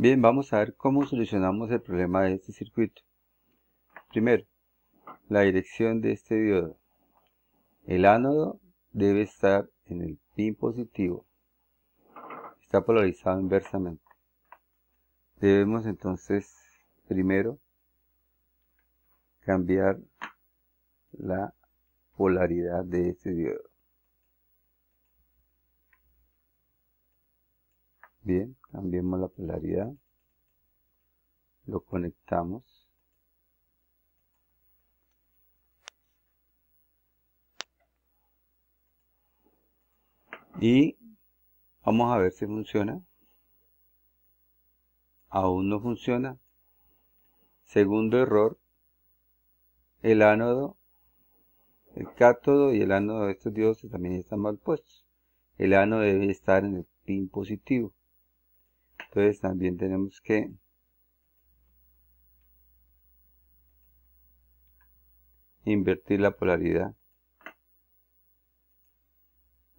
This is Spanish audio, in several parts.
Bien, vamos a ver cómo solucionamos el problema de este circuito. Primero, la dirección de este diodo. El ánodo debe estar en el pin positivo. Está polarizado inversamente. Debemos entonces, primero, cambiar la polaridad de este diodo. Bien, cambiemos la polaridad. Lo conectamos. Y vamos a ver si funciona. Aún no funciona. Segundo error. El ánodo, el cátodo y el ánodo de estos diodos también están mal puestos. El ánodo debe estar en el pin positivo. Entonces también tenemos que invertir la polaridad.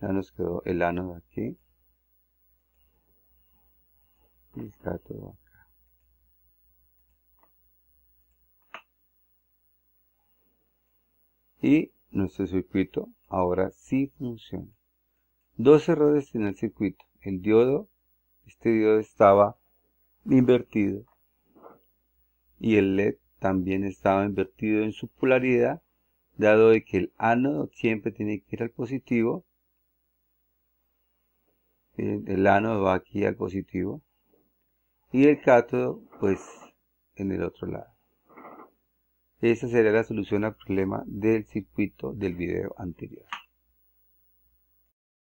Ya nos quedó el ánodo aquí. Y está todo acá. Y nuestro circuito ahora sí funciona. Dos errores en el circuito. El diodo este diodo estaba invertido y el LED también estaba invertido en su polaridad, dado de que el ánodo siempre tiene que ir al positivo. El ánodo va aquí al positivo y el cátodo pues en el otro lado. Esa sería la solución al problema del circuito del video anterior.